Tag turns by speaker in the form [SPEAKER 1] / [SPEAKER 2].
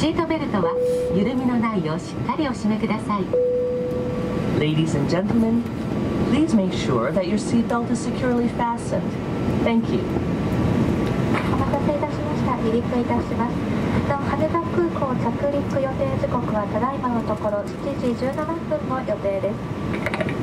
[SPEAKER 1] シートベルトは緩みのないようしっかりお締めください
[SPEAKER 2] Ladies and gentlemen, please make sure that your seatbelt is securely fastened. Thank you.
[SPEAKER 3] お待たせいたしました離陸いたしますと羽田空港着陸予定時刻はただいまのところ7時17分の予定です